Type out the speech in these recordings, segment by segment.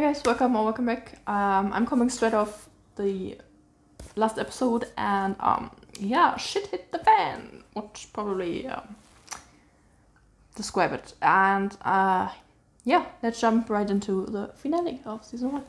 Hi guys, welcome or welcome back. Um, I'm coming straight off the last episode, and um, yeah, shit hit the fan, which probably um, describe it. And uh, yeah, let's jump right into the finale of season one.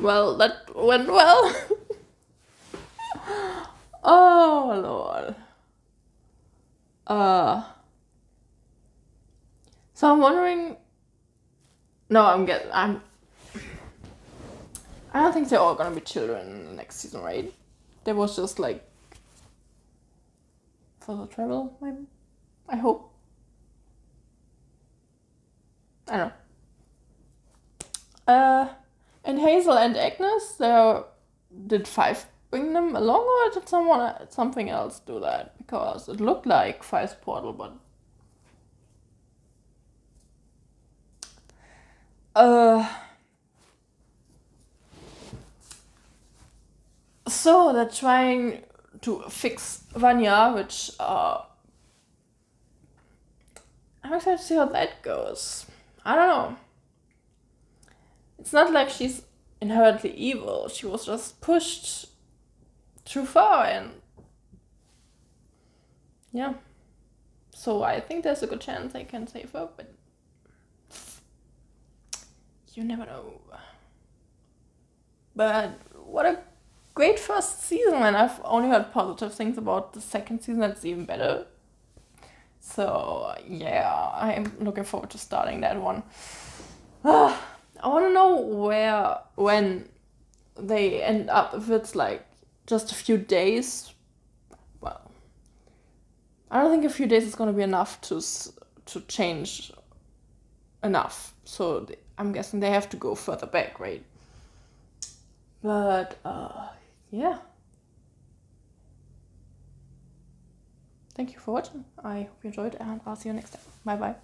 Well, that went well. oh lord. Uh. So I'm wondering. No, I'm get. I'm. I don't think they're all gonna be children next season, right? There was just like further travel. Maybe. I hope. I don't know. Uh. And Hazel and Agnes, there did Five bring them along, or did someone something else do that? Because it looked like Five's portal, but uh. So they're trying to fix Vanya, which uh, I'm excited to see how that goes. I don't know it's not like she's inherently evil. She was just pushed too far and yeah. So I think there's a good chance I can save her, but you never know. But what a great first season, and I've only heard positive things about the second season that's even better. So yeah, I'm looking forward to starting that one. Ah, I want to know where when they end up. If it's like just a few days, well, I don't think a few days is gonna be enough to to change enough. So I'm guessing they have to go further back, right? But uh, yeah. Thank you for watching. I hope you enjoyed, and I'll see you next time. Bye bye.